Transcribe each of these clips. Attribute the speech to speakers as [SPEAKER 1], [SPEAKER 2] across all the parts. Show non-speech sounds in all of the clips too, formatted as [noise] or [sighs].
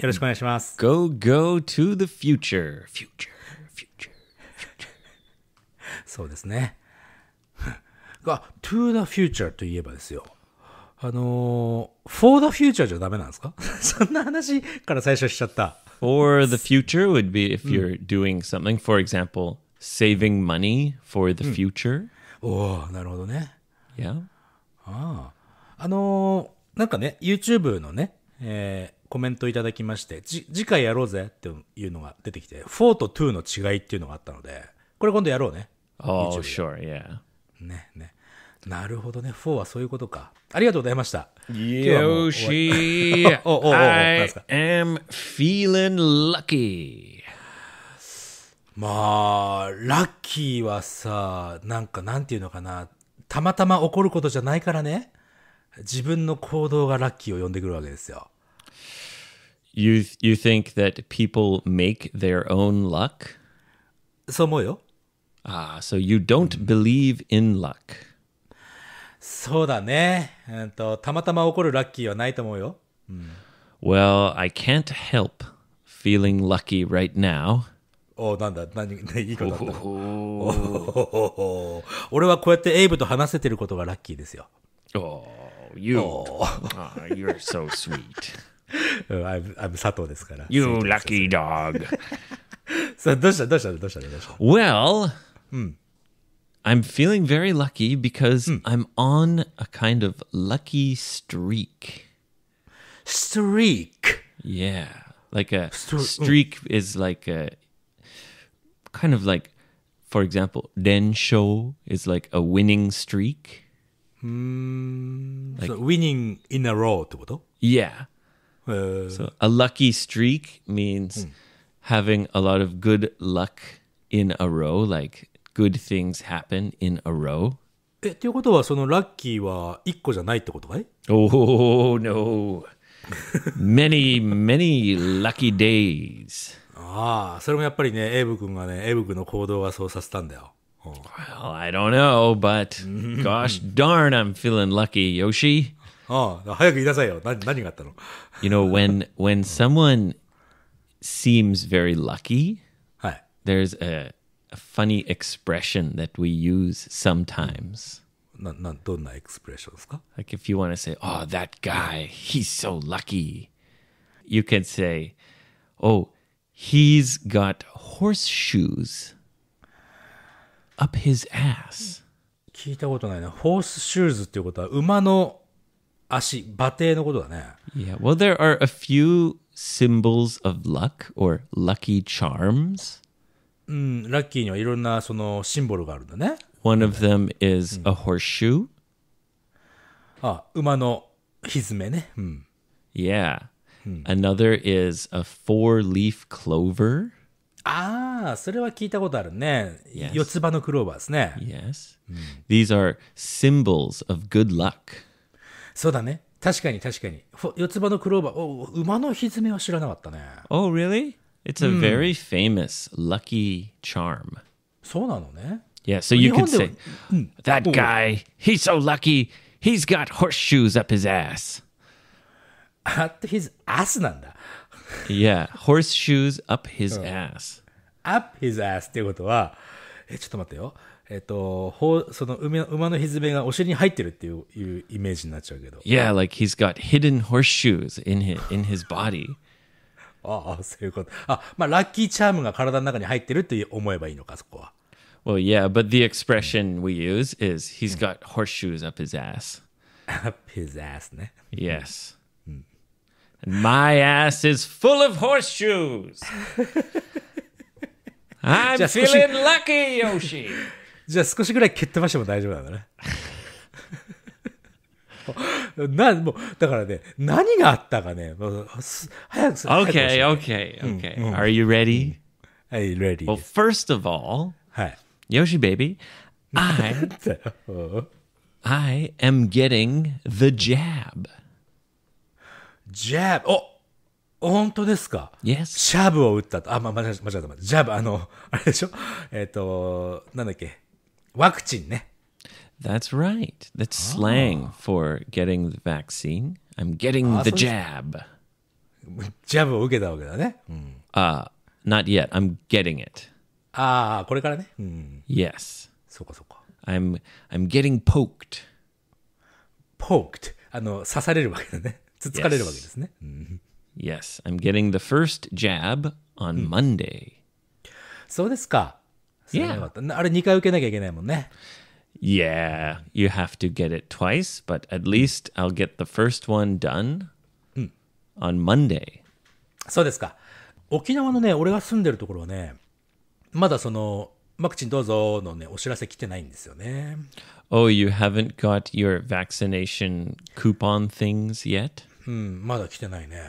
[SPEAKER 1] よろしくお願いします。
[SPEAKER 2] Go, go to the future. Future, future.
[SPEAKER 1] そうですね。が、to the future といえばですよ。あのー、for the future じゃダメなんですかそんな話から最初しちゃった。
[SPEAKER 2] For the future would be if you're doing something, for example, saving money for the future.
[SPEAKER 1] おおなるほどね。
[SPEAKER 2] Yeah.
[SPEAKER 1] あのーなんかね、YouTube のね、えーコメントいただきまして、じ次回やろうぜっていうのが出てきて、4と2の違いっていうのがあったので、これ今度やろうね。
[SPEAKER 2] Oh, sure. Yeah.
[SPEAKER 1] ね、ね。なるほどね。4はそういうことか。ありがとうございました。今日はもう
[SPEAKER 2] Yoshi, [laughs]
[SPEAKER 1] おおおお
[SPEAKER 2] I am feeling lucky.
[SPEAKER 1] まあ、ラッキーはさ、なんかなんていうのかな。たまたま起こることじゃないからね。自分の行動がラッキーを呼んでくるわけですよ。
[SPEAKER 2] You you think that people make their own luck?
[SPEAKER 1] som어요?
[SPEAKER 2] Ah, so you don't believe in luck. そうだね。うんと、たまたま起こるラッキーはないと思うよ。うん、well, I can't help feeling lucky right now. おなんだ、何、いいことだった。俺はこうやってエイブと話せてることがラッキーですよ。Oh, [laughs] you. Oh, you're so sweet.
[SPEAKER 1] うん、I'm, I'm 佐藤ですから。
[SPEAKER 2] You lucky dog. [laughs]
[SPEAKER 1] さあ、どうしたどうしたどうしたどうした
[SPEAKER 2] Well, I'm feeling very lucky because I'm on a kind of lucky streak.
[SPEAKER 1] ストリーク
[SPEAKER 2] Yeah. Like a
[SPEAKER 1] Stre-
[SPEAKER 2] streak is like a kind of like, for example, Densho is like a winning streak.
[SPEAKER 1] そう winning in a row ってこと
[SPEAKER 2] Yeah.
[SPEAKER 1] えー
[SPEAKER 2] So a lucky streak means having a lot of good luck in a row, like good things happen in a row.
[SPEAKER 1] え、っていうことは、そのラッキーは1個じゃないってことかい
[SPEAKER 2] Oh no. many, many lucky days.
[SPEAKER 1] ああ、それもやっぱりね、エイブ君がね、エイブ君の行動がそうさせたんだよ。うん
[SPEAKER 2] Well, I don't know, but [laughs] gosh darn, I'm feeling lucky, Yoshi.
[SPEAKER 1] ああ、早く言いなさいよ。何、何があったの
[SPEAKER 2] You know, when when someone seems very lucky,
[SPEAKER 1] はい。
[SPEAKER 2] there's a, a funny expression that we use sometimes.
[SPEAKER 1] な、な、どんなエクスプレッションですか
[SPEAKER 2] Like if you want to say, "Oh, that guy, he's so lucky," you could say, "Oh, he's got horseshoes up his ass."
[SPEAKER 1] 聞いたことないな。ホースシューズっていうことは、馬の 足、馬蹄のことだね。
[SPEAKER 2] Yeah. Well, there are a few symbols of luck or lucky charms.
[SPEAKER 1] うん、ラッキーにはいろんなそのシンボルがあるんだね。
[SPEAKER 2] One of them is a horseshoe.
[SPEAKER 1] あ、馬の蹄ね。うん。
[SPEAKER 2] Yeah. Another is a four-leaf clover.
[SPEAKER 1] ああ、それは聞いたことあるね。
[SPEAKER 2] Yes.
[SPEAKER 1] 四つ葉のクローバーですね。
[SPEAKER 2] Yes. These are symbols of good luck.
[SPEAKER 1] そうだね。確かに確かに。四つ葉のクローバー、お馬の蹄は知らなかったね。
[SPEAKER 2] Oh, really? It's a very famous lucky charm.
[SPEAKER 1] そうなのね。
[SPEAKER 2] Yeah, so you
[SPEAKER 1] で
[SPEAKER 2] say, that guy, he's so lucky, he's got horseshoes up his ass.
[SPEAKER 1] at his ass なんだ。
[SPEAKER 2] Yeah, horseshoes up his ass.
[SPEAKER 1] up his ass っていうことは、え、ちょっと待ってよ。えっと、ほうその馬馬の蹄がお尻に入ってるっていういうイメージになっちゃうけど。
[SPEAKER 2] Yeah, like he's got hidden horseshoes in his, in his body.
[SPEAKER 1] ああ、そういうこと。あ、まあ、ラッキーチャームが体の中に入ってるって思えばいいのか、そこは。
[SPEAKER 2] Well, yeah, but the expression we use is he's got horseshoes up his ass.
[SPEAKER 1] up his ass ね。
[SPEAKER 2] Yes. And my ass is full of horseshoes. I'm feeling lucky, Yoshi.
[SPEAKER 1] じゃあ少しぐらい蹴っ飛ばしても大丈夫なんだね。[laughs] な、もう、だからね、何があったかね、もうす早くす、早く
[SPEAKER 2] Okay,
[SPEAKER 1] 教
[SPEAKER 2] okay, okay. Are you ready?
[SPEAKER 1] えてはい、レディ
[SPEAKER 2] Well, first of all,
[SPEAKER 1] はい。
[SPEAKER 2] Yoshi baby, I [laughs]
[SPEAKER 1] うん
[SPEAKER 2] I am getting the jab.
[SPEAKER 1] ジャブ、お本当ですか
[SPEAKER 2] ？Yes.
[SPEAKER 1] シャブを打ったと。あ、ま、間違えた、間違えた。ジャブ、あの、あれでしょ？えっ、と、なんだっけ？ワクチンね。
[SPEAKER 2] That's right. That's slang for getting the vaccine. I'm getting
[SPEAKER 1] Ah,
[SPEAKER 2] the jab.
[SPEAKER 1] ジャブを受けたわけだね。うん。
[SPEAKER 2] Uh, not yet. I'm getting it.
[SPEAKER 1] ああ、これからね。うん。
[SPEAKER 2] Yes.
[SPEAKER 1] そうかそうか。
[SPEAKER 2] I'm I'm getting poked.
[SPEAKER 1] poked。あの、刺されるわけだね。つつかれるわけですね。うん
[SPEAKER 2] Yes, I'm getting the first jab on Monday.
[SPEAKER 1] そうですか。
[SPEAKER 2] Yeah.
[SPEAKER 1] よかったなあれ2回受けなきゃいけないもんね。
[SPEAKER 2] Yeah, you have to get it twice, but at least I'll get the first one done on Monday.
[SPEAKER 1] そうですか。沖縄のね、俺が住んでるところはね、まだその、ワクチンどうぞのね、お知らせ来てないんですよね。
[SPEAKER 2] Oh, you haven't got your vaccination coupon things yet?
[SPEAKER 1] うん、まだ来てないね。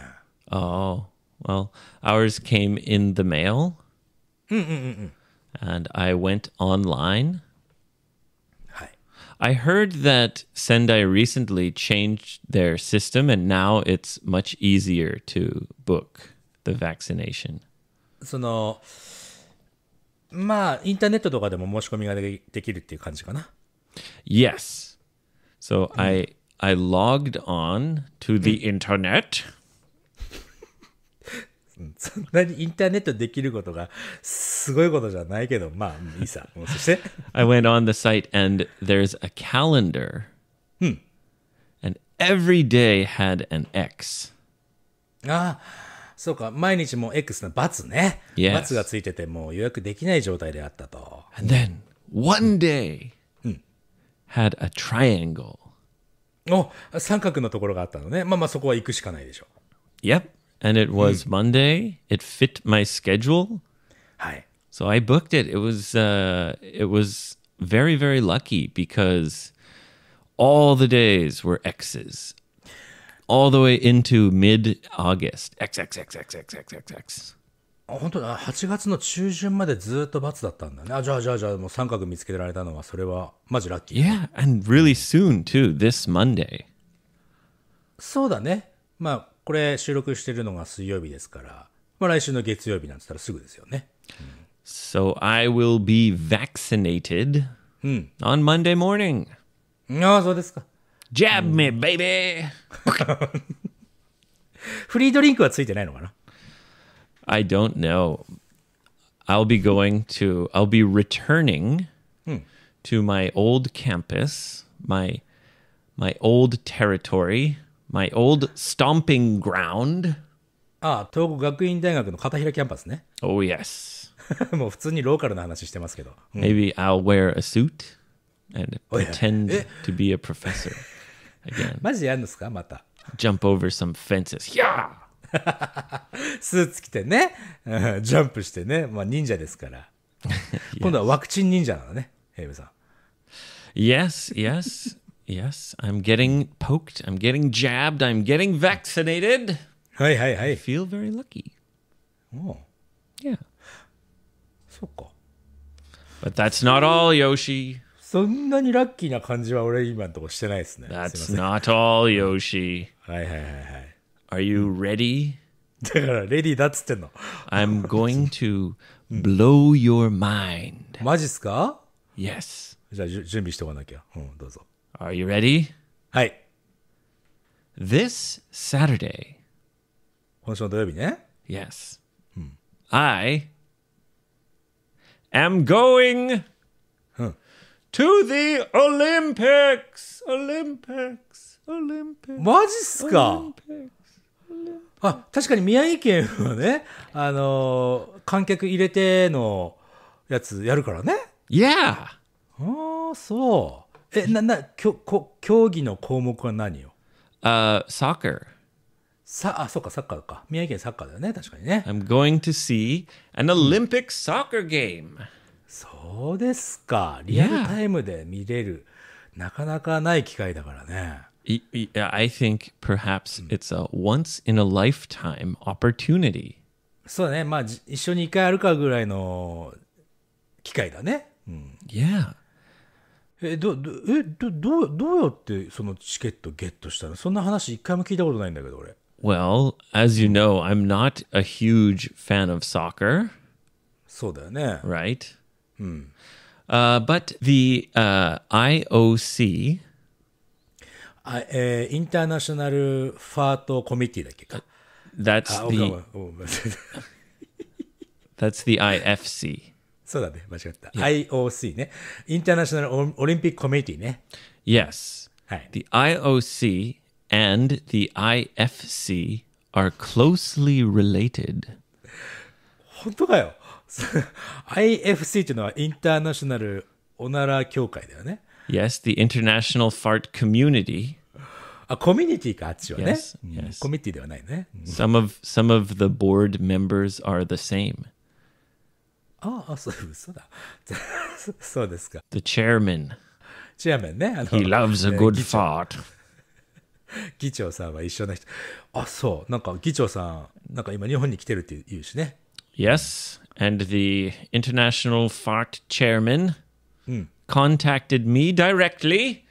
[SPEAKER 2] Oh, well, ours came in the mail. And I went online.
[SPEAKER 1] はい。
[SPEAKER 2] I heard that Sendai recently changed their system and now it's much easier to book the vaccination.
[SPEAKER 1] その、まあ、インターネットとかでも申し込みがでできるっていう感じかな。
[SPEAKER 2] Yes. So I I logged on to the internet
[SPEAKER 1] そんなにインターネットできることがすごいことじゃないけど、まあ、いいさ。[laughs] そして、
[SPEAKER 2] I went on the site and there's a calendar. And every day had an X.
[SPEAKER 1] ああ、そうか、毎日もう X の×ね。
[SPEAKER 2] Yes.
[SPEAKER 1] ×がついてて、もう予約できない状態であったと。
[SPEAKER 2] And then one day had a triangle.
[SPEAKER 1] お、三角のところがあったのね。まあまあ、そこは行くしかないでしょ
[SPEAKER 2] Yep. And it was Monday. It fit my schedule.
[SPEAKER 1] はい。
[SPEAKER 2] So I booked it. It was uh it was very very lucky because all the days were X's. All the way into mid August. X X X X X X X X.
[SPEAKER 1] あ本当だ、8月の中旬までずっと×だったんだね。あ、じゃあじゃあじゃあ、もう三角見つけられたのは、それは、マジラッキー。
[SPEAKER 2] Yeah, and really soon too, this Monday.
[SPEAKER 1] そうだね。まあ、 これ収録してるのが水曜日ですから、まあ来週の月曜日なんつったらすぐですよね。
[SPEAKER 2] So I will be vaccinated on Monday morning.
[SPEAKER 1] ああ、そうですか。
[SPEAKER 2] Jab me, baby.
[SPEAKER 1] フリードリンクはついてないのかな
[SPEAKER 2] I don't know. I'll be going to I'll be returning to my old campus, my my old territory, my old stomping ground.
[SPEAKER 1] ああ、東国学院大学の片平キャンパスね。
[SPEAKER 2] Oh yes.
[SPEAKER 1] もう普通にローカルな話してますけど。
[SPEAKER 2] Maybe I'll wear a suit and pretend
[SPEAKER 1] Eh.
[SPEAKER 2] to be a professor again.
[SPEAKER 1] マジでやるんですかまた。
[SPEAKER 2] Jump over some fences. Yeah.
[SPEAKER 1] スーツ着てね、うんジャンプしてね、まあ忍者ですから。今度はワクチン忍者なのね、ヘイブさん。
[SPEAKER 2] Yes, yes, yes. I'm getting poked. I'm getting jabbed. I'm getting vaccinated.
[SPEAKER 1] はいはいはい。
[SPEAKER 2] Feel very lucky.
[SPEAKER 1] おう
[SPEAKER 2] Yeah.
[SPEAKER 1] そっか。
[SPEAKER 2] But that's not all, Yoshi.
[SPEAKER 1] そんなにラッキーな感じは俺今のとこしてないですね。すいま
[SPEAKER 2] That's
[SPEAKER 1] せん
[SPEAKER 2] not all, Yoshi.
[SPEAKER 1] はいはいはいはい。
[SPEAKER 2] Are you ready?
[SPEAKER 1] だから、レディーだっつってんの。
[SPEAKER 2] I'm [laughs] going to blow your mind.
[SPEAKER 1] マジっすか
[SPEAKER 2] Yes.
[SPEAKER 1] じゃあ、じゅ準備しておかなきゃ。うん、どうぞ。
[SPEAKER 2] Are you ready?
[SPEAKER 1] はい。
[SPEAKER 2] This Saturday,
[SPEAKER 1] 今週の土曜日ね。
[SPEAKER 2] yes, I am going
[SPEAKER 1] Huh.
[SPEAKER 2] to the Olympics. Olympics. Olympics.
[SPEAKER 1] マジっすかあ、確かに宮城県はね、あのー観客入れてのやつやるからね。
[SPEAKER 2] Yeah.
[SPEAKER 1] ああ、そう。え、な、な、きょ、こ、競技の項目は何よ
[SPEAKER 2] ？Uh, soccer.
[SPEAKER 1] さ、あ、そうか、サッカーか。宮城県サッカーだよね、確かにね。
[SPEAKER 2] I'm going to see an Olympic soccer game.
[SPEAKER 1] そうですか。リアルタイムで見れる。なかなかない機会だからね。
[SPEAKER 2] I think perhaps it's a once in a lifetime opportunity.
[SPEAKER 1] そうだね。まあ、じ一緒に一回あるかぐらいの機会だね。
[SPEAKER 2] Yeah.
[SPEAKER 1] え、ど、ど、え、ど、どう、どうやってそのチケットゲットしたの？そんな話一回も聞いたことないんだけど、俺。
[SPEAKER 2] Well, as you know, I'm not a huge fan of soccer,
[SPEAKER 1] そうだよね。
[SPEAKER 2] right? Uh, but the uh, IOC,
[SPEAKER 1] あえーインターナショナルファートコミティだっけか。
[SPEAKER 2] that's the that's the IFC.
[SPEAKER 1] そうだね、間違った。IOC ね。インターナショナルオオリンピックコミュニティね。
[SPEAKER 2] Yes.
[SPEAKER 1] はい。
[SPEAKER 2] The IOC and the IFC are closely related.
[SPEAKER 1] 本当かよ。IFC っていうのはインターナショナルオナラ協会だよね。
[SPEAKER 2] Yes, the international fart community.
[SPEAKER 1] あ、コミュニティか、あっちはね。
[SPEAKER 2] Yes,
[SPEAKER 1] うん
[SPEAKER 2] yes.
[SPEAKER 1] コミュニティではないね。
[SPEAKER 2] Some of some of the board members are the same.
[SPEAKER 1] ああ、そう、嘘だ。そうですか。
[SPEAKER 2] The [laughs] chairman,
[SPEAKER 1] チェアメンね。あの
[SPEAKER 2] he loves a
[SPEAKER 1] えー
[SPEAKER 2] good
[SPEAKER 1] 議長
[SPEAKER 2] fart.
[SPEAKER 1] 議長さんは一緒な人。あ、そう。なんか議長さん、なんか今日本に来てるって言うしね。
[SPEAKER 2] Yes, and the international fart chairman contacted me directly,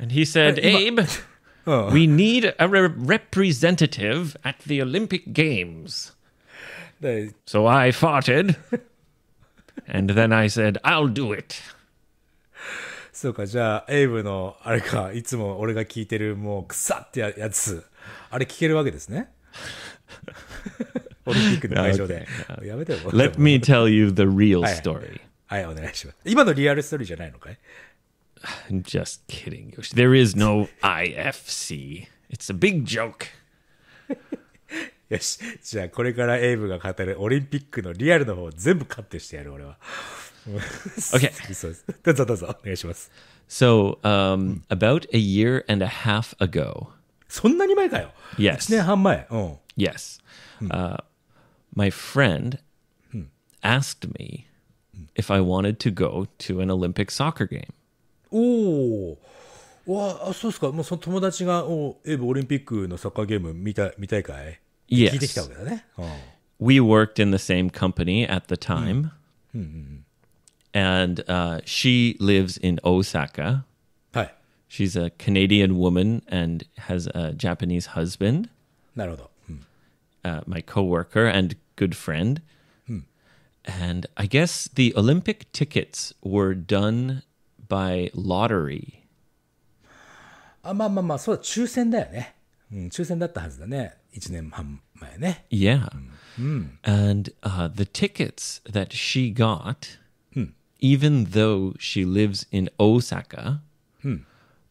[SPEAKER 2] and he said, "Abe, [laughs] we need a re- representative at the Olympic Games."
[SPEAKER 1] で
[SPEAKER 2] So I farted, and then I said, "I'll do it."
[SPEAKER 1] そうか、じゃあ、エイブの、あれか、いつも俺が聞いてる、もう、くさってややつ、あれ聞けるわけですね。オリンピックの会場で。や[laughs] めてよ。
[SPEAKER 2] Let me tell you the real
[SPEAKER 1] Aye.
[SPEAKER 2] story.
[SPEAKER 1] はい、お願いします。今のリアルストーリーじゃないのかい [sighs]
[SPEAKER 2] I'm just kidding. Yoshi. There is no IFC. It's a big joke. [laughs]
[SPEAKER 1] よし。じゃあ、これからエイブが語るオリンピックのリアルの方を全部カットしてやる、俺は。
[SPEAKER 2] Okay. [laughs]
[SPEAKER 1] そうです。どうぞどうぞ、お願いします。
[SPEAKER 2] So, um, about a year and a half ago,
[SPEAKER 1] そんなに前かよ。
[SPEAKER 2] Yes.
[SPEAKER 1] 1年半前。うん。
[SPEAKER 2] yes, uh, my friend asked me if I wanted to go to an Olympic soccer game.
[SPEAKER 1] おお。わあ、そうですか。もうその友達が、おエイブオリンピックのサッカーゲーム見た見たいかい？聞いてきたわけだね。うん。
[SPEAKER 2] We worked in the same company at the time, and uh, she lives in Osaka.
[SPEAKER 1] はい。
[SPEAKER 2] She's a Canadian woman and has a Japanese husband.
[SPEAKER 1] なるほど。うん、
[SPEAKER 2] uh, my coworker and good friend. And I guess the Olympic tickets were done by lottery.
[SPEAKER 1] あ、まあまあまあ、そうだ、抽選だよね。うん、抽選だったはずだね。 1年半前ね。
[SPEAKER 2] Yeah. And uh, the tickets that she got, even though she lives in Osaka,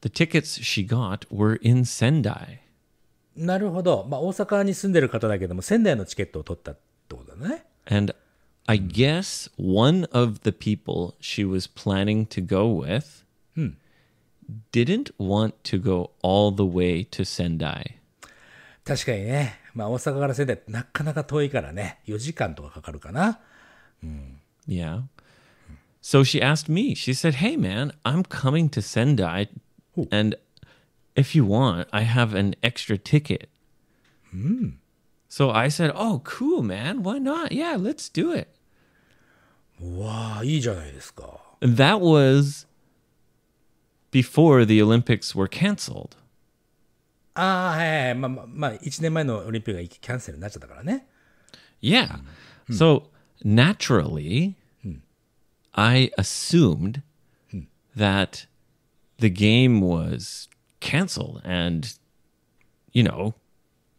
[SPEAKER 2] the tickets she got were in Sendai.
[SPEAKER 1] なるほど。まあ、大阪に住んでる方だけども、仙台のチケットを取ったってことだね。
[SPEAKER 2] And I guess one of the people she was planning to go with didn't want to go all the way to Sendai.
[SPEAKER 1] 確かにね。まあ、大阪から仙台ってなかなか遠いからね。4時間とかかかるかな。
[SPEAKER 2] Yeah. So she asked me, she said, Hey man, I'm coming to Sendai, and if you want, I have an extra ticket. So I said, Oh, cool, man. Why not? Yeah, let's do it.
[SPEAKER 1] わあ、いいじゃないですか。
[SPEAKER 2] And that was before the Olympics were canceled.
[SPEAKER 1] ああ、はいはい。まあまあ、まあ、1年前のオリンピックがキャンセルになっちゃったからね。
[SPEAKER 2] Yeah. So naturally, I assumed that the game was canceled. And, you know,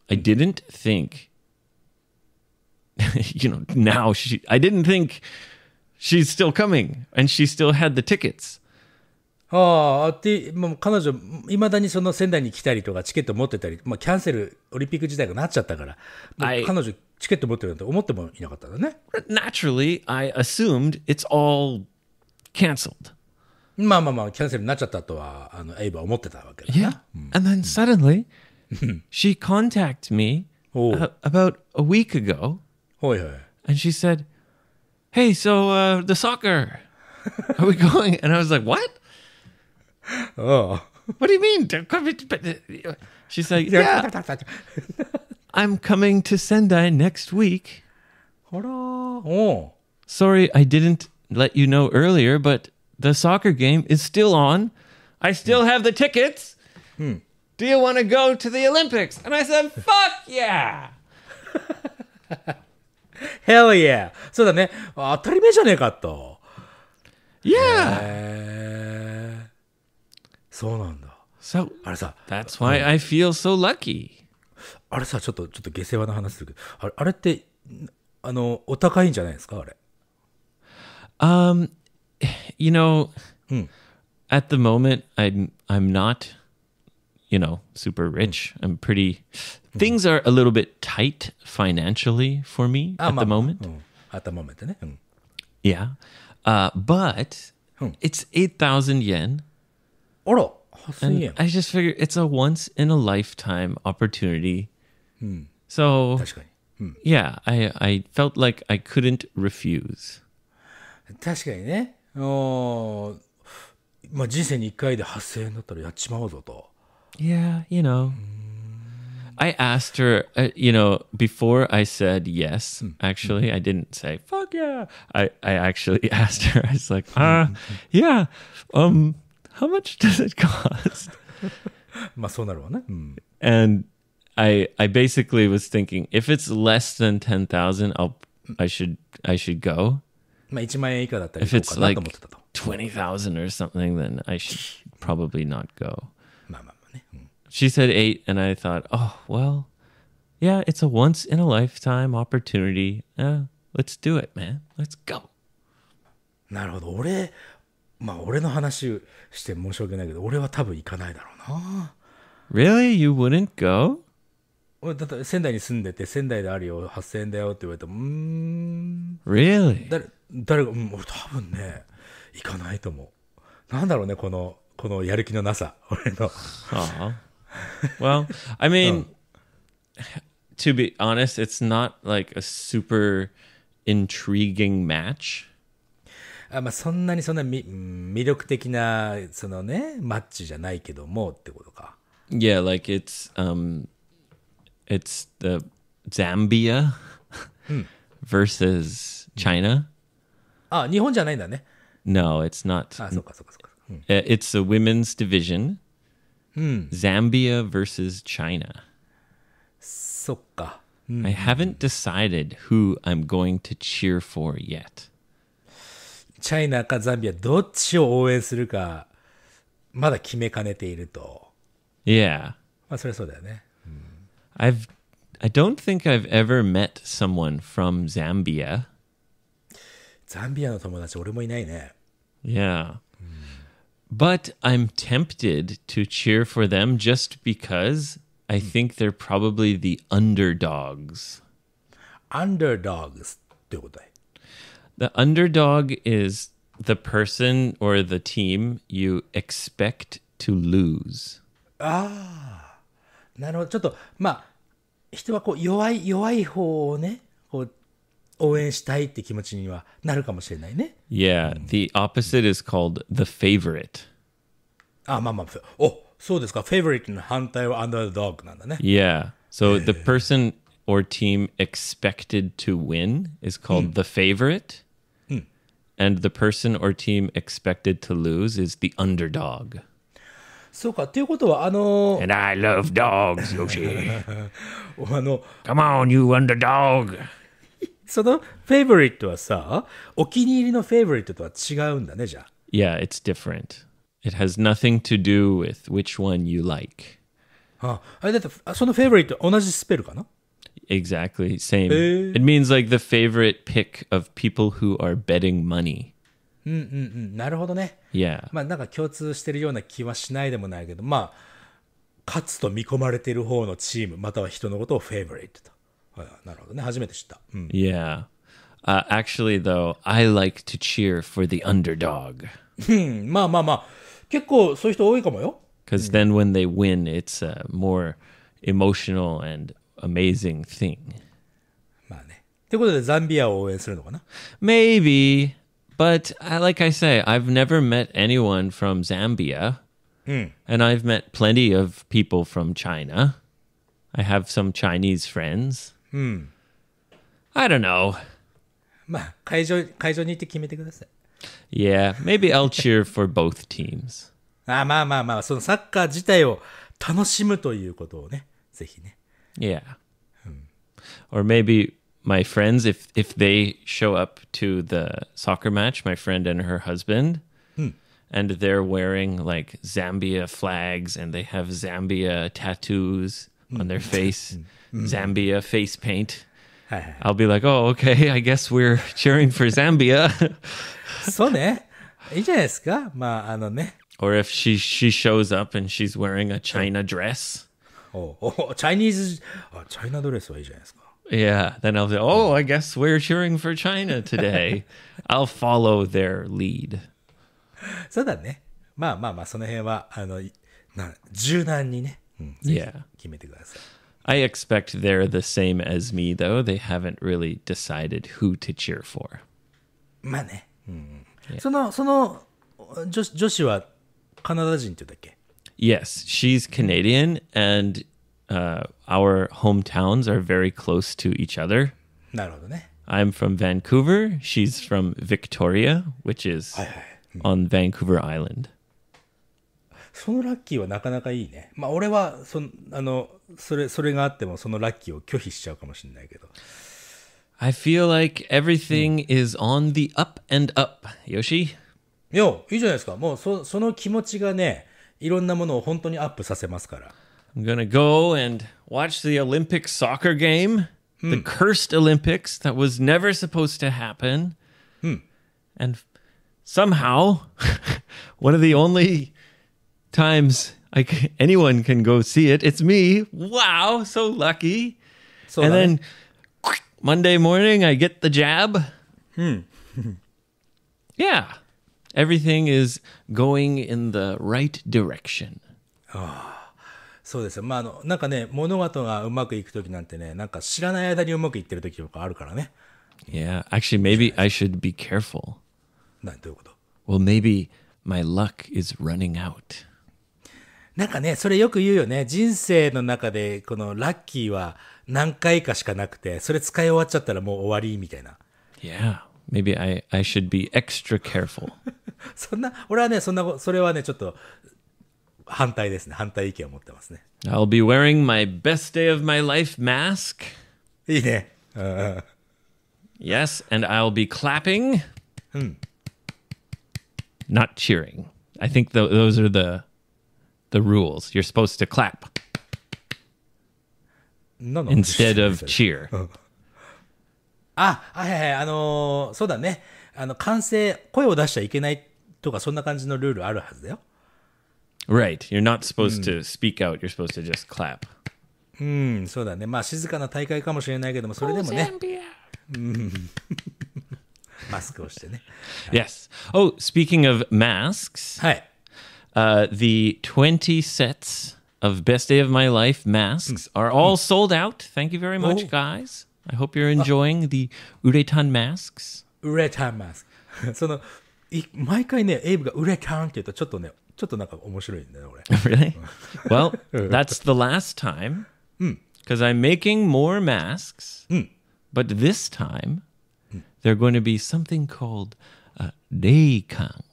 [SPEAKER 2] I didn't think, [laughs] you know, now she, I didn't think she's still coming and she still had the tickets.
[SPEAKER 1] ああ、って、もう彼女、いまだにその仙台に来たりとか、チケット持ってたり、まあ、キャンセル、オリンピック自体がなっちゃったから、彼女、チケット持ってるなんて思ってもいなかったんだね。
[SPEAKER 2] Naturally, I assumed it's all canceled.
[SPEAKER 1] まあまあまあ、キャンセルになっちゃったとは、あの、エイブは思ってたわけだ
[SPEAKER 2] Yeah.
[SPEAKER 1] な。
[SPEAKER 2] And then suddenly, she contacted me
[SPEAKER 1] Oh.
[SPEAKER 2] about a week ago
[SPEAKER 1] ほいほい。
[SPEAKER 2] and she said, Hey, so uh, the soccer, are we going? And I was like, What?
[SPEAKER 1] あ
[SPEAKER 2] What do you mean? She said,
[SPEAKER 1] あ。
[SPEAKER 2] Yeah, I'm coming to Sendai next week.
[SPEAKER 1] あらー、おう
[SPEAKER 2] Sorry, I didn't let you know earlier, but the soccer game is still on. I still have the tickets. Do you want to go to the Olympics? And I said, Fuck yeah. [laughs]
[SPEAKER 1] Hell yeah! そうだね。あ当たり前じゃねえかと。
[SPEAKER 2] Yeah.
[SPEAKER 1] へー そうなんだ。
[SPEAKER 2] So
[SPEAKER 1] あれさ、
[SPEAKER 2] that's why I feel so lucky.
[SPEAKER 1] あれさ、ちょっと、ちょっと下世話な話するけど、あれあれって、んあの、お高いんじゃないですかあれ。
[SPEAKER 2] Um, you know, at the moment, I'm I'm not, you know, super rich. I'm pretty. Things are a little bit tight financially for me
[SPEAKER 1] あ
[SPEAKER 2] at
[SPEAKER 1] まあ
[SPEAKER 2] the
[SPEAKER 1] まあ
[SPEAKER 2] moment.
[SPEAKER 1] うん。あったままでね。うん。
[SPEAKER 2] Yeah, uh, but it's eight thousand yen,
[SPEAKER 1] あら、8000
[SPEAKER 2] and
[SPEAKER 1] 円。
[SPEAKER 2] I just figure it's a once in a lifetime opportunity. So
[SPEAKER 1] 確かに。
[SPEAKER 2] yeah, I I felt like I couldn't refuse.
[SPEAKER 1] 確かにね。おーまあ人生に1回で8000円だったらやっちまおうぞと。
[SPEAKER 2] Yeah, you know. I asked her, uh, you know, before I said yes, actually, I didn't say, fuck yeah. I, I actually asked [laughs] her, I was like, uh, yeah, um, how much does it cost? [laughs]
[SPEAKER 1] まあそうなるわね。うん。
[SPEAKER 2] And I, I basically was thinking, if it's less than 10,000, I'll, I should, I should go.
[SPEAKER 1] まあ1万円以下だったら
[SPEAKER 2] If
[SPEAKER 1] 行こ
[SPEAKER 2] it's
[SPEAKER 1] うかな
[SPEAKER 2] like
[SPEAKER 1] と思ってたと。
[SPEAKER 2] 20,000 or something, then I should probably not go.
[SPEAKER 1] まあまあまあね。うん
[SPEAKER 2] She said eight, and I thought, oh, well, yeah, it's a once in a lifetime opportunity. Uh, let's do it, man. Let's go.
[SPEAKER 1] なるほど。俺、 まあ俺の話して申し訳ないけど、俺は多分行かないだろうな。
[SPEAKER 2] Really? You wouldn't go?
[SPEAKER 1] 俺だって仙台に住んでて、仙台であるよ、8000円だよって言われても、うーん、
[SPEAKER 2] Really?
[SPEAKER 1] 誰、誰が、うん、俺多分ね、行かないと思う。なんだろうね、この、このやる気のなさ。俺の。
[SPEAKER 2] Aw. well, I mean, [laughs] to be honest, it's not like a super intriguing match.
[SPEAKER 1] あまあそんなにそんなみうん魅力的な、そのね、マッチじゃないけどもってことか。
[SPEAKER 2] Yeah, like it's um, it's the Zambia versus China.
[SPEAKER 1] あ、日本じゃないんだね。
[SPEAKER 2] No, it's not.
[SPEAKER 1] あ、そうかそうかそうか。うん
[SPEAKER 2] Uh, It's a women's division. Zambia versus China.
[SPEAKER 1] そっか。
[SPEAKER 2] I haven't decided who I'm going to cheer for yet.
[SPEAKER 1] チャイナかザンビア、どっちを応援するか、まだ決めかねていると。
[SPEAKER 2] Yeah.
[SPEAKER 1] まあそれはそうだよね。
[SPEAKER 2] I've I don't think I've ever met someone from Zambia.
[SPEAKER 1] ザンビアの友達、俺もいないね。
[SPEAKER 2] Yeah. But I'm tempted to cheer for them just because I think they're probably the underdogs.
[SPEAKER 1] アンダードッグスってことだよ。
[SPEAKER 2] The underdog is the person or the team you expect to lose.
[SPEAKER 1] なるほど。ちょっと、まあ、人はこう、弱い、弱い方をね、こう、応援したいって気持ちにはなるかもしれないね。
[SPEAKER 2] Yeah, the opposite is called the favorite.
[SPEAKER 1] あ、まあまあ、お、そうですか。フェイブリットの反対はアンダードッグなんだね。
[SPEAKER 2] Yeah. So the [laughs] person or team expected to win is called the favorite. And the person or team expected to lose is the underdog.
[SPEAKER 1] そうか。っていうことは、あの、
[SPEAKER 2] And I love dogs, Yoshi. [laughs]
[SPEAKER 1] あの、
[SPEAKER 2] Come on, you underdog. [laughs]
[SPEAKER 1] そのフェイブリットはさ、お気に入りのフェイブリットとは違うんだね、じゃあ。
[SPEAKER 2] Yeah, it's different. It has nothing to do with which one you like.
[SPEAKER 1] ああれだって、あそのフェイブリット同じスペルかな
[SPEAKER 2] Exactly. Same.
[SPEAKER 1] Eh.
[SPEAKER 2] It means like the favorite pick of people who are betting money.
[SPEAKER 1] うん、なるほどね。
[SPEAKER 2] Yeah.
[SPEAKER 1] まあなんか共通してるような気はしないでもないけど、まあ、勝つと見込まれている方のチーム、または人のことをフェイブリットと。はいなるほどね。初めて知った。うん。
[SPEAKER 2] Yeah. Uh, actually, though, I like to cheer for the underdog
[SPEAKER 1] うんまあまあまあ、結構そういう人多いかもよ。
[SPEAKER 2] because then when they win, it's a more emotional and amazing thing.
[SPEAKER 1] まあね。ってことでザンビアを応援するのかな
[SPEAKER 2] Maybe, but I, like I say, I've never met anyone from Zambia, and I've met plenty of people from China. I have some Chinese friends. I don't know.
[SPEAKER 1] まあ、会場、会場に行って決めてください。
[SPEAKER 2] Yeah, maybe I'll cheer for both teams.
[SPEAKER 1] あまあまあまあ、そのサッカー自体を 楽しむということをね、ぜひね。
[SPEAKER 2] Yeah. Or maybe my friends, if if they show up to the soccer match, my friend and her husband, and they're wearing like Zambia flags and they have Zambia tattoos on their face, [laughs] Zambia face paint.
[SPEAKER 1] はいはい。
[SPEAKER 2] I'll be like, oh, okay, I guess we're [laughs] cheering for Zambia.
[SPEAKER 1] そうね。いいじゃないですか。まあ、あのね。
[SPEAKER 2] or if she she shows up and she's wearing a China dress.
[SPEAKER 1] おおチャイニーズ、あ、チャイナドレスはいいじゃないですか。
[SPEAKER 2] Yeah, then I'll say, oh, I guess we're cheering for China today. I'll follow their lead.
[SPEAKER 1] そうだね。まあまあまあ、その辺は、あの、いな柔軟にね、うん、
[SPEAKER 2] Yeah.
[SPEAKER 1] 決めてください。
[SPEAKER 2] I expect they're the same as me, though. They haven't really decided who to cheer for.
[SPEAKER 1] まあね。うん、その、その、女子女子はカナダ人って言うんだっけ
[SPEAKER 2] Yes, she's Canadian, and uh, our hometowns are very close to each other.
[SPEAKER 1] なるほどね。
[SPEAKER 2] I'm from Vancouver. She's from Victoria, which is on Vancouver Island.
[SPEAKER 1] そのラッキーはなかなかいいね。まあ俺は、その、あの、それ、それがあってもそのラッキーを拒否しちゃうかもしれないけど。
[SPEAKER 2] I feel like everything is on the up and up. Yoshi?
[SPEAKER 1] いや、いいじゃないですか。もうそ、その気持ちがね、 いろんなものを本当にアップさせますから。
[SPEAKER 2] I'm gonna go and watch the Olympic soccer game, the cursed Olympics that was never supposed to happen. And somehow, [laughs] one of the only times I c- anyone can go see it, it's me. Wow, so lucky.
[SPEAKER 1] そうだ
[SPEAKER 2] And
[SPEAKER 1] ね。
[SPEAKER 2] then Monday morning, I get the jab. [laughs] yeah, Everything is going in the right direction.
[SPEAKER 1] そうですよ。まあ、あの、なんかね、物事がうまくいくときなんてね、なんか知らない間にうまくいってるときとかあるからね。
[SPEAKER 2] Yeah, actually, maybe I should be careful.
[SPEAKER 1] なんどういうこと
[SPEAKER 2] ？Well, maybe my luck is running out.
[SPEAKER 1] なんかね、それよく言うよね。人生の中で、このラッキーは何回かしかなくて、それ使い終わっちゃったらもう終わりみたいな。
[SPEAKER 2] Yeah, maybe I, I should be extra careful. [laughs]
[SPEAKER 1] そんな、俺はね、そんなこ、それはね、ちょっと、反対ですね。反対意見を持ってますね。
[SPEAKER 2] I'll be wearing my best day of my life mask.
[SPEAKER 1] いいね。うんうん
[SPEAKER 2] Yes, and I'll be clapping. Not cheering. I think th- those are the the rules. You're supposed to clap
[SPEAKER 1] 何の
[SPEAKER 2] instead of cheer. [laughs]
[SPEAKER 1] あ、は いはいはい、あのーそうだね。あの、歓声、声を出しちゃいけないとか、そんな感じのルールあるはずだよ。
[SPEAKER 2] Right. You're not supposed to speak out. You're supposed to just clap.
[SPEAKER 1] うん、そうだね。まあ、静かな大会かもしれないけども、それでもね、マスクをしてね。
[SPEAKER 2] Yes. Oh, speaking of masks,
[SPEAKER 1] はい。
[SPEAKER 2] uh, the 20 sets of Best Day of My Life masks are all sold out. Thank you very much,
[SPEAKER 1] Oh.
[SPEAKER 2] guys. I hope you're enjoying the Uretan masks.
[SPEAKER 1] ウレタンマス[laughs] ク。その、い毎回ね、エイブがウレタンって言うと、ちょっとね、ちょっとなんか面白いんだよ、俺。
[SPEAKER 2] really? [laughs] Well, that's [laughs] the last time because I'm making more masks. But this time, they're going to be something called uh, Reikan.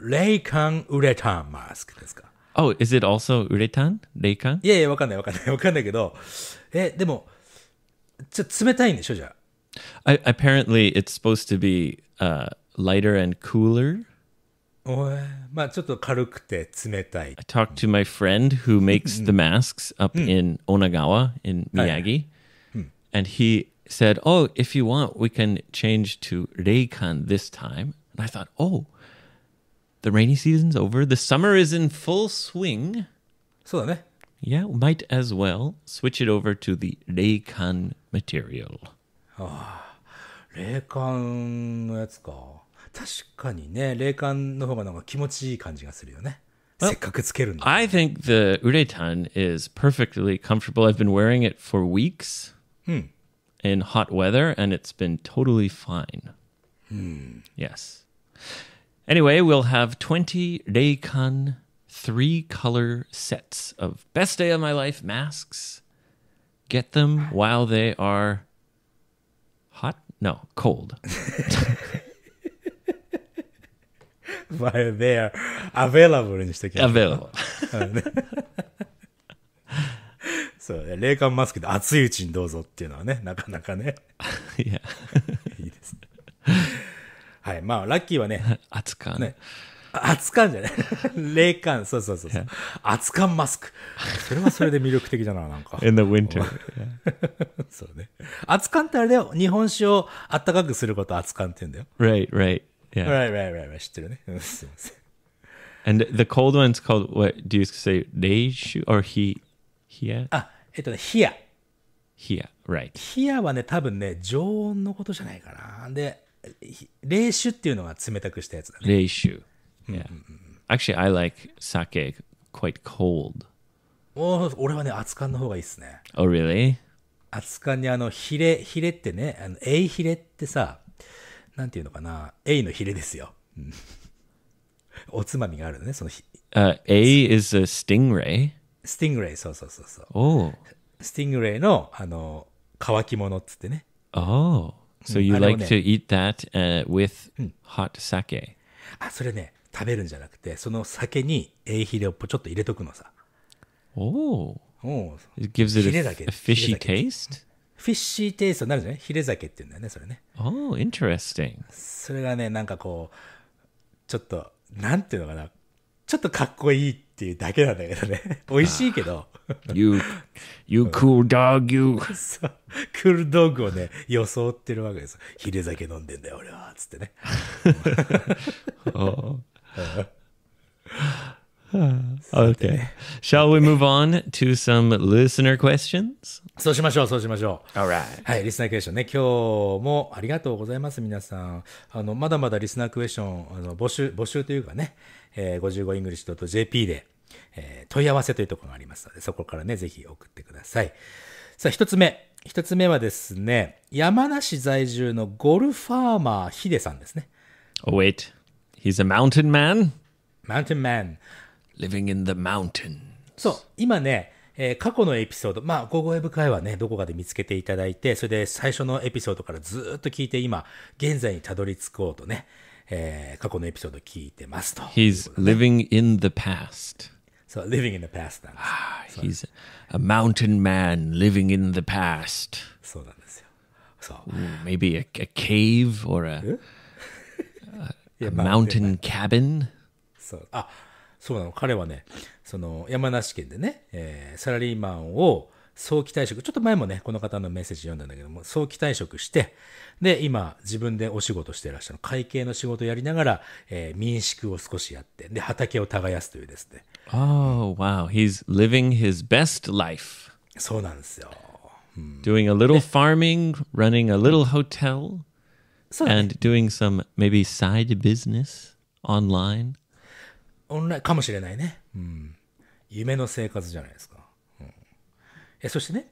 [SPEAKER 1] レイカンウレタンマスクですか。
[SPEAKER 2] Oh, is it also Uretan? Reikan?
[SPEAKER 1] いやいや、わかんないわかんないわかんないけど、 え、でも、ちょっと冷たいんでしょ、じゃあ。
[SPEAKER 2] I, apparently, it's supposed to be uh, lighter and cooler.
[SPEAKER 1] おいまあちょっと軽くて冷たい。
[SPEAKER 2] I talked to my friend who makes the masks up in Onagawa in Miyagi, and he said, "Oh, if you want, we can change to Reikan this time." And I thought, "Oh, the rainy season's over. The summer is in full swing.
[SPEAKER 1] そうだね。
[SPEAKER 2] Yeah, might as well switch it over to the Reikan material."
[SPEAKER 1] 冷感のやつか。確かにね、冷感の方がなんか気持ちいい感じがするよね。せっかくつけるんだ。
[SPEAKER 2] I think the uretan is perfectly comfortable. I've been wearing it for weeks in hot weather, and it's been totally fine. Yes. Anyway, we'll have 20 Reikan three color sets of Best Day of My Life masks. Get them while they are hot? No, cold. [laughs]
[SPEAKER 1] While they're available にしておきます
[SPEAKER 2] Available.
[SPEAKER 1] そうね。冷感マスクで熱いうちにどうぞっていうのはね、なかなかね。
[SPEAKER 2] yeah.
[SPEAKER 1] いいですね。はい。まあ、ラッキーはね、
[SPEAKER 2] Atsukan.
[SPEAKER 1] ね。 [laughs] [laughs] あ熱感じゃない？[laughs] 冷感、そうそうそうそう。熱感マスク。それはそれで魅力的だな、なんか。
[SPEAKER 2] In the winter. [laughs]
[SPEAKER 1] そうね。熱感ってあれだよ。日本酒をあったかくすることを熱感って言うんだよ。
[SPEAKER 2] Right, right. Yeah.
[SPEAKER 1] right, right, right, right. 知ってるね。う [laughs] んすいません。
[SPEAKER 2] And the cold one's called what? Do you say reishu or he here?
[SPEAKER 1] あ、えっとね、冷や。
[SPEAKER 2] Here, right.
[SPEAKER 1] 冷やはね、多分ね、常温のことじゃないかな。で、ひ冷酒っていうのが冷たくしたやつだね。
[SPEAKER 2] 冷酒。 Yeah. Actually, I like sake quite cold.
[SPEAKER 1] おー俺はね、熱燗の方がいいっすね。
[SPEAKER 2] Oh, really?
[SPEAKER 1] 熱燗にあの、ヒレ、ヒレってね、あの、エイヒレってさ、なんていうのかな、エイのヒレですよ。うんおつまみがあるのね、そのひ、
[SPEAKER 2] Uh, エイ is a stingray?
[SPEAKER 1] Stingray、そうそうそうそう。
[SPEAKER 2] Oh,
[SPEAKER 1] stingray の、あの、乾き物っつってね。
[SPEAKER 2] oh. So you
[SPEAKER 1] I
[SPEAKER 2] like
[SPEAKER 1] don't
[SPEAKER 2] to eat that uh, with hot sake?
[SPEAKER 1] あ、それね、食べるんじゃなくて、その酒にエイヒレをちょっと入れとくのさ。
[SPEAKER 2] Oh,
[SPEAKER 1] おう
[SPEAKER 2] it gives it a, a fishy taste.
[SPEAKER 1] フィッシーテイストになるんじゃない？ヒレ酒って言うんだよね、それね。
[SPEAKER 2] Oh, interesting.
[SPEAKER 1] それがね、なんかこう、ちょっと、なんていうのかな。ちょっとかっこいいっていうだけなんだけどね。[laughs] 美味しいけど、
[SPEAKER 2] You, you cool dog, you.
[SPEAKER 1] クールドッグをね、装ってるわけです。ヒレ酒飲んでんだよ、俺は。つってね。[laughs]
[SPEAKER 2] Oh. [laughs] Okay. Shall we move on to some listener questions?
[SPEAKER 1] そうしましょう、そうしましょう。
[SPEAKER 2] All right.
[SPEAKER 1] はい、リスナークエスチョンね、今日もありがとうございます、皆さん。あの、まだまだリスナークエスチョン、あの、募集、募集というかね、えー、55english.jp で、えー問い合わせというところがありますので、そこからね、ぜひ送ってください。さあ、一つ目。一つ目はですね、山梨在住のゴルファーマーヒデさんですね。
[SPEAKER 2] Oh, wait. He's a mountain man
[SPEAKER 1] マウンテンマン。
[SPEAKER 2] living in the mountain.
[SPEAKER 1] そう、今ね、えー過去のエピソード、まあ、午後ウェブ会はね、どこかで見つけていただいて、それで最初のエピソードからずーっと聞いて、今、現在にたどり着こうとね、えー過去のエピソード聞いてますと。
[SPEAKER 2] He's living in the past.
[SPEAKER 1] そう、living in the past なんです。
[SPEAKER 2] He's a mountain man living in the past.
[SPEAKER 1] そうなんですよ。そう。
[SPEAKER 2] Ooh, maybe a, a cave or a,
[SPEAKER 1] い
[SPEAKER 2] a mountain cabin？
[SPEAKER 1] そう。あ、そうなの。彼はね、その、山梨県でね、えーサラリーマンを早期退職、ちょっと前もね、この方のメッセージ読んだんだけども、早期退職して、で、今、自分でお仕事してらっしゃる、会計の仕事をやりながら、えー民宿を少しやって、で、畑を耕すというですね。
[SPEAKER 2] Oh, wow. He's living his best life.
[SPEAKER 1] そうなんですよ。
[SPEAKER 2] Doing a little farming, running a little hotel,
[SPEAKER 1] そうだね
[SPEAKER 2] and doing some maybe side business online?
[SPEAKER 1] オンラインかもしれないね。うん。夢の生活じゃないですか。うん、えそしてね、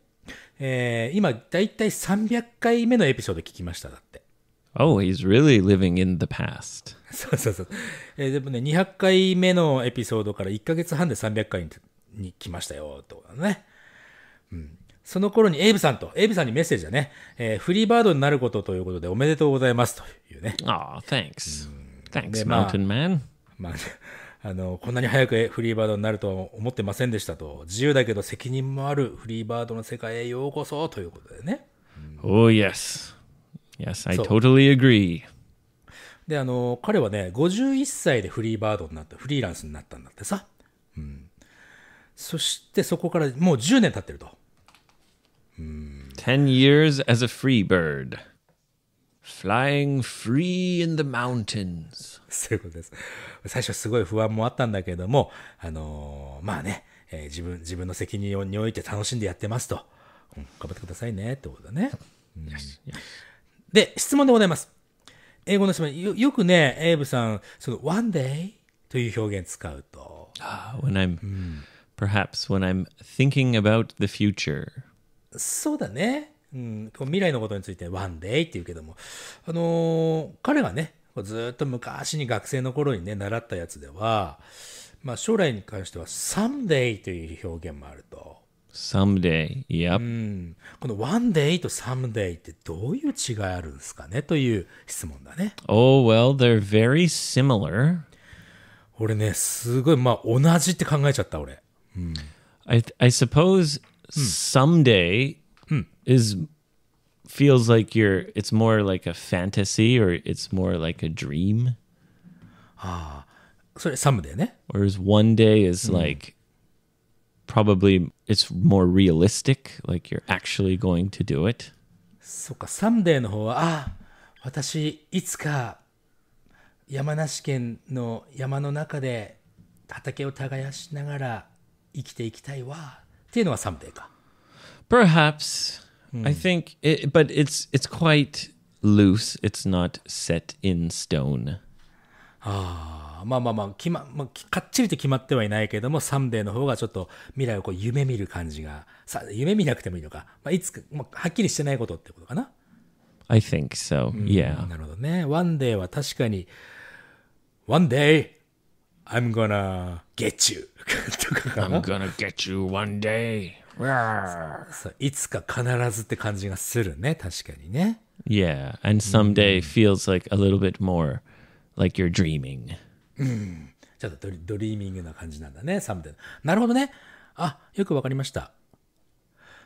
[SPEAKER 1] えー今、だいたい300回目のエピソード聞きました、だって。
[SPEAKER 2] Oh, he's really living in the past. [laughs]
[SPEAKER 1] そうそうそう。えーでもね、200回目のエピソードから1ヶ月半で300回にに来ましたよ、とだね。うん。その頃にエイブさんと、エイブさんにメッセージだね、えーフリーバードになることということでおめでとうございますというね。
[SPEAKER 2] Oh, thanks. Thanks,
[SPEAKER 1] ma-
[SPEAKER 2] mountain man.
[SPEAKER 1] まあ、ね、[laughs] あの、こんなに早くフリーバードになるとは思ってませんでしたと。自由だけど責任もあるフリーバードの世界へようこそということでね。
[SPEAKER 2] Oh, yes. Yes, I totally agree.
[SPEAKER 1] で、あの、彼はね、51歳でフリーバードになった、フリーランスになったんだってさ。うん。そしてそこからもう10年経ってると。
[SPEAKER 2] 10 years as a free bird, flying free in the mountains. [laughs]
[SPEAKER 1] そういうことです。最初すごい不安もあったんだけれども、あのーまあね、えー自分、自分の責任において楽しんでやってますと。うん、頑張ってくださいね、ってことだね。うんで、質問でございます。英語の質問、よよくね、エイブさん、その、one day という表現使うと、
[SPEAKER 2] Ah, when I'm, perhaps when I'm thinking about the future.
[SPEAKER 1] そうだね。うん、こう未来のことについて one day って言うけども、あのー彼がね、ずーっと昔に学生の頃にね、習ったやつでは、まあ将来に関しては someday という表現もあると。
[SPEAKER 2] Someday. Yep.
[SPEAKER 1] うん、この one day と someday ってどういう違いあるんですかね？という質問だね。
[SPEAKER 2] Oh, well, they're very similar.
[SPEAKER 1] 俺ね、すごい、まあ、同じって考えちゃった、俺。
[SPEAKER 2] I I suppose someday is feels like you're it's more like a fantasy or it's more like a dream.
[SPEAKER 1] それ、サムデーね。
[SPEAKER 2] Whereas one day is like probably it's more realistic, like you're actually going to do it.
[SPEAKER 1] そっか、サムデーの方は、あ、私、いつか、山梨県の山の中で畑を耕しながら生きていきたいわ。 っていうのがサムデーか。
[SPEAKER 2] Perhaps I think it, but it's it's quite loose. It's not set in stone.
[SPEAKER 1] あまあまあまあ、決ま、まあ、きかっちりと決まってはいないけども、サムデーの方がちょっと未来をこう夢見る感じが、さ夢見なくてもいいのか。まあ、いつか、まあ、はっきりしてないことってことかな。
[SPEAKER 2] I think so. Yeah.
[SPEAKER 1] なるほどね。One day は確かに、One day, I'm gonna get you [laughs] とかかな
[SPEAKER 2] ？I'm gonna get you one day. Rawr. [laughs]
[SPEAKER 1] そういつか必ずって感じがするね。確かにね。
[SPEAKER 2] Yeah, and someday feels like a little bit more like you're dreaming.
[SPEAKER 1] ちょっと drea dreaming な感じなんだね。 Someday。なるほどね。あ、よくわかりました。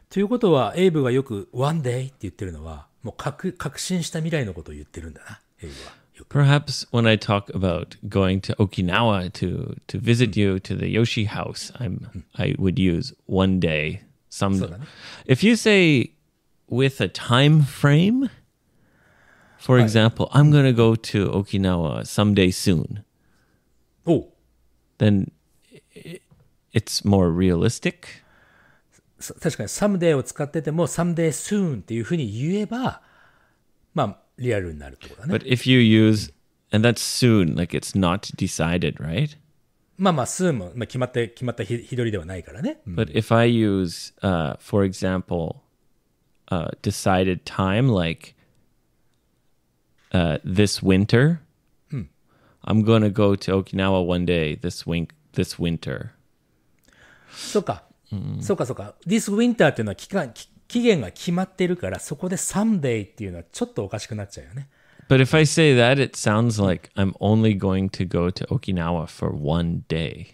[SPEAKER 1] ということは、エイブがよく One day って言ってるのは、もう確確信した未来のことを言ってるんだな。エイブは。よく
[SPEAKER 2] Perhaps when I talk about going to Okinawa to to visit you to the Yoshi house, I'm I would use one day. Some if you say with a time frame, for example, I'm gonna go to Okinawa someday soon.
[SPEAKER 1] おう
[SPEAKER 2] Then i- it's more realistic.
[SPEAKER 1] そ確かに someday を使ってても someday soon っていうふうに言えば、まあ、 リアルになるってことだね。
[SPEAKER 2] But if you use and that's soon, like it's not decided, right?
[SPEAKER 1] まあまあ、soon も、まあ、決まって、決まった日日取りではないからね。
[SPEAKER 2] But if I use, uh, for example, uh, decided time like uh, this winter, I'm going to go to Okinawa one day this wink this winter.
[SPEAKER 1] そうか。そうかそうか。this winter っていうのは期間、期 期限が決まってるから、そこで someday っていうのはちょっとおかしくなっちゃうよね。
[SPEAKER 2] But if I say that, it sounds like I'm only going to go to Okinawa for one day.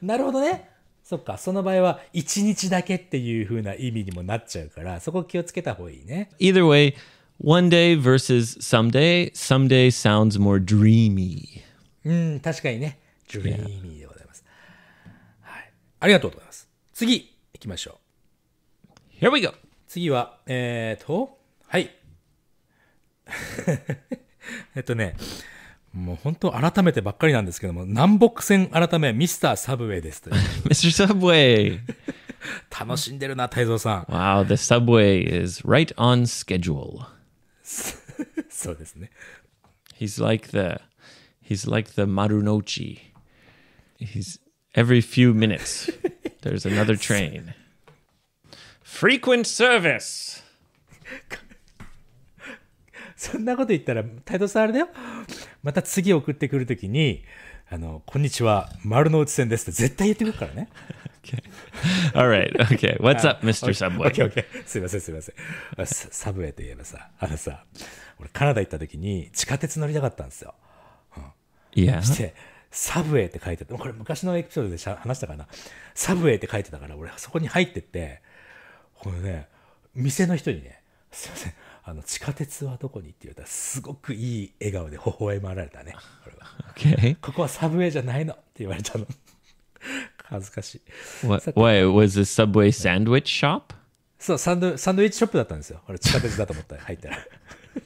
[SPEAKER 1] なるほどね。そっか。その場合は、一日だけっていう風な意味にもなっちゃうから、そこ気をつけた方がいいね。
[SPEAKER 2] Either way, one day versus someday, someday sounds more dreamy.
[SPEAKER 1] うん、確かにね。dreamy でございます。はい。ありがとうございます。次いきましょう。
[SPEAKER 2] Here we go!
[SPEAKER 1] 次は、えーと、はい。[laughs] えっとね、もう本当改めてばっかりなんですけども、南北線改め、ミスターサブウェイです。ミスタ
[SPEAKER 2] ーサブウェイ
[SPEAKER 1] 楽しんでるな、太蔵さん。
[SPEAKER 2] Wow, the subway is right on schedule. [laughs]
[SPEAKER 1] そうですね。
[SPEAKER 2] He's like the, he's like the Marunochi.He's. every few minutes there's another [laughs] train. Frequent service.
[SPEAKER 1] そんなこと言ったら、太蔵さんあれだよ。また次送ってくるときに、あの、こんにちは、丸の内線ですって絶対言ってくるからね。
[SPEAKER 2] All right. Okay. What's up, Mr. Subway?
[SPEAKER 1] ケーオッケー。すいませんすいません。あササブウェイといえばさ、あのさ、俺カナダ行った時に地下鉄乗りたかったんですよ。
[SPEAKER 2] Yeah.
[SPEAKER 1] して、サブウェイって書いてて、これ昔のエピソードで話したかな？サブウェイって書いてたから、俺そこに入ってって、これね、店の人にね、すいません、あの、地下鉄はどこに？って言われたら、すごくいい笑顔で微笑まられたね。俺は
[SPEAKER 2] Okay.
[SPEAKER 1] ここはサブウェイじゃないの？って言われたの。[laughs] 恥ずかしい。
[SPEAKER 2] What why was the Subway sandwich shop?
[SPEAKER 1] そう、サンド、サンドイッチショップだったんですよ。俺地下鉄だと思ったら入ったら。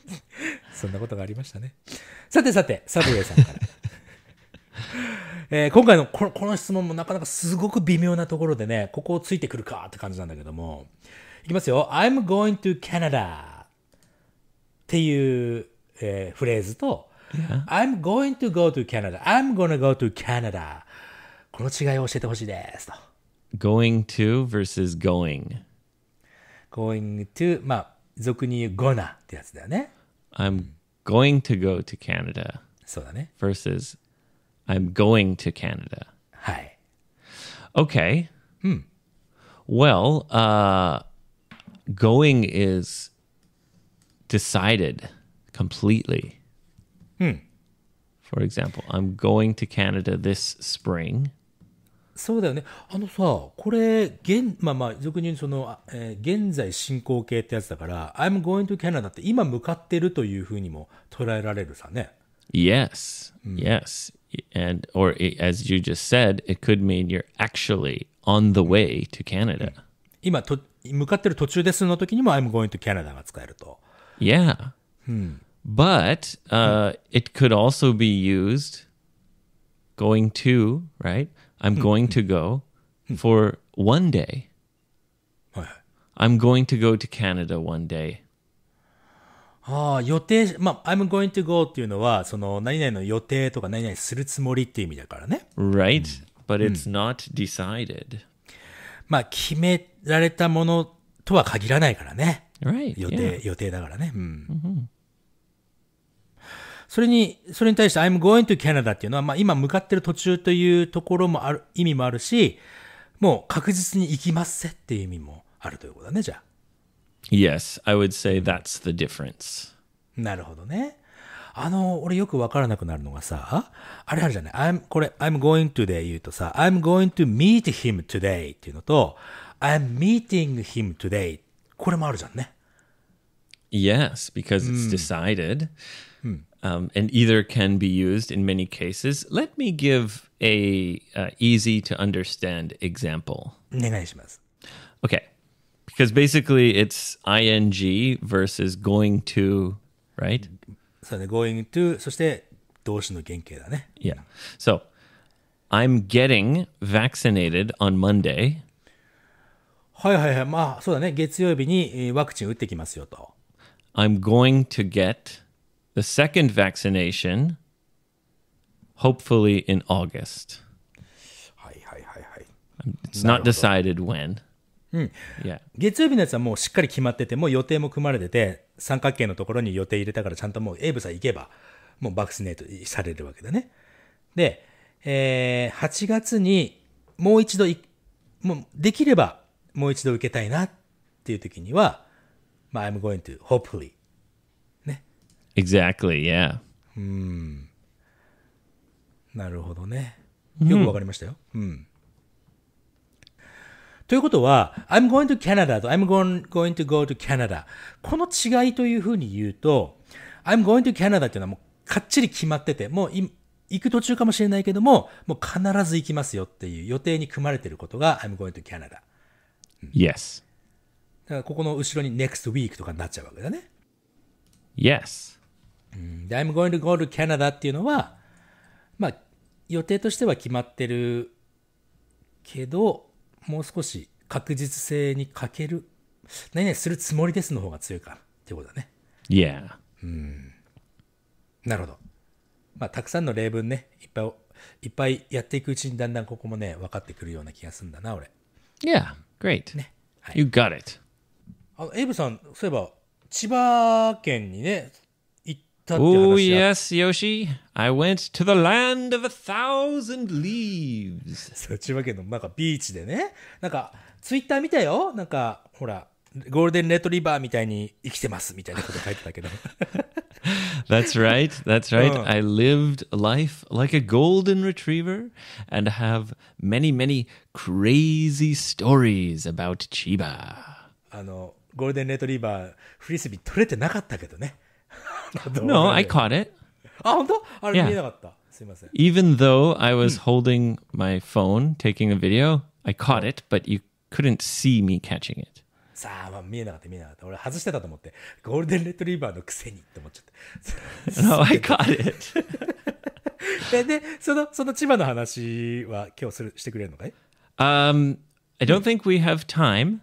[SPEAKER 1] [laughs] そんなことがありましたね。さてさて、サブウェイさんから。えー今回のこのこの質問もなかなかすごく微妙なところでね、ここをついてくるかって感じなんだけども。いきますよ。I'm going to Canada っていう、えーフレーズと、I'm going to go to Canada. I'm gonna go to Canada. この違いを教えてほしいですと。
[SPEAKER 2] Going to versus going.
[SPEAKER 1] going to, まあ、俗に言う gonna ってやつだよね。
[SPEAKER 2] I'm going to go to Canada
[SPEAKER 1] そうだね。
[SPEAKER 2] versus I'm going to Canada.
[SPEAKER 1] はい。
[SPEAKER 2] Okay. Well, uh, going is decided completely. For example, I'm going to Canada this spring.
[SPEAKER 1] そうだよね。あのさ、これ、現、まあまあ、俗に言うその、あえー現在進行形ってやつだから、I'm going to Canada って今向かってるというふうにも捉えられるさね。
[SPEAKER 2] Yes, yes. And, or i- as you just said, it could mean you're actually on the way to Canada.
[SPEAKER 1] 今と、向かってる途中ですの時にも I'm going to Canada が使えると。
[SPEAKER 2] Yeah. But uh, it could also be used going to, right? I'm going to go for one day.
[SPEAKER 1] はいはい。
[SPEAKER 2] I'm going to go to Canada one day.
[SPEAKER 1] ああ、予定、まあ、I'm going to go っていうのは、その、何々の予定とか何々するつもりっていう意味だからね。
[SPEAKER 2] Right? But it's not decided.
[SPEAKER 1] まあ、決められたものとは限らないからね。
[SPEAKER 2] Right.
[SPEAKER 1] 予.定、予定だからね。うん。それに、それに対して I'm going to Canada っていうのは、まあ今向かってる途中というところもある、意味もあるし、もう確実に行きますせっていう意味もあるということだね、じゃあ。
[SPEAKER 2] Yes, I would say that's the difference.
[SPEAKER 1] なるほどね。あの、俺よくわからなくなるのがさ、あれあるじゃない ?I'm, これ、I'm going to で言うとさ、I'm going to meet him today っていうのと、I'm meeting him today これもあるじゃんね。
[SPEAKER 2] Yes, because it's decided. Um, and either can be used in many cases. Let me give a uh, easy to understand example.
[SPEAKER 1] お願いします。
[SPEAKER 2] Okay. Because basically it's ing versus going to, right?
[SPEAKER 1] そうね、going to、そして動詞の原型だね。
[SPEAKER 2] Yeah. So I'm getting vaccinated on Monday.
[SPEAKER 1] はいはいはい。まあ、そうだね。月曜日にえーワクチン打ってきますよと。
[SPEAKER 2] I'm going to get the second vaccination, hopefully in August.
[SPEAKER 1] はいはいはいはい。
[SPEAKER 2] It's not decided when. Yeah.
[SPEAKER 1] 月曜日のやつはもうしっかり決まってて、もう予定も組まれてて、三角形のところに予定入れたからちゃんともうエイブさん行けば、もうバクシネートされるわけだね。で、えー8月にもう一度い、もうできればもう一度受けたいなっていう時には、まあ、I'm going to, hopefully.
[SPEAKER 2] Exactly. Yeah.
[SPEAKER 1] なるほどね。よくわかりましたよ。うん。ということは、I'm going to Canada と I'm going, to go to Canada。この違いというふうに言うと、I'm going to Canada っていうのはもうかっちり決まってて、もうい行く途中かもしれないけども、もう必ず行きますよっていう予定に組まれていることが I'm going to Canada。だ
[SPEAKER 2] Yes.
[SPEAKER 1] からここの後ろに next week とかになっちゃうわけだね。
[SPEAKER 2] Yes.
[SPEAKER 1] で、I'm going to go to Canada っていうのは、まあ、予定としては決まってるけど、もう少し確実性に欠ける、何々するつもりですの方が強いかっていうことだね。
[SPEAKER 2] Yeah.
[SPEAKER 1] なるほど。まあ、たくさんの例文ね、いっぱい、いっぱいやっていくうちにだんだんここもね、分かってくるような気がするんだな、俺。
[SPEAKER 2] Yeah. Great. You got it.
[SPEAKER 1] あの、エイブさん、そういえば、千葉県にね、
[SPEAKER 2] Oh,
[SPEAKER 1] 話あ
[SPEAKER 2] yes, Yoshi. I went to the land of a thousand leaves. [laughs]
[SPEAKER 1] そう千葉県のなんかビーチでね、なんかツイッター見たよ、なんかほら、ゴールデンレトリバーみたいに生きてますみたいなこと書いてたけど。
[SPEAKER 2] That's [laughs] right. That's right.
[SPEAKER 1] Oh. [laughs]
[SPEAKER 2] I lived life like a golden retriever and have many, many crazy stories about Chiba.
[SPEAKER 1] あの、ゴールデンレトリバー、フリスビー取れてなかったけどね。
[SPEAKER 2] No, I caught it.
[SPEAKER 1] あ、本当あれ
[SPEAKER 2] Yeah.
[SPEAKER 1] 見えなかった。すいません。
[SPEAKER 2] Even though I was holding my phone taking a video, I caught it, but you couldn't see me catching it.
[SPEAKER 1] さあ、まあ、見えなかった見えなかった。俺外してたと思って、ゴールデンレトリバーのくせにって思っちゃって。
[SPEAKER 2] No, I caught it.
[SPEAKER 1] で、でその、その千葉の話は今日するしてくれるのかい
[SPEAKER 2] Um, I don't think we have time,